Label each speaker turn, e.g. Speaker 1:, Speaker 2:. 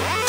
Speaker 1: Yeah.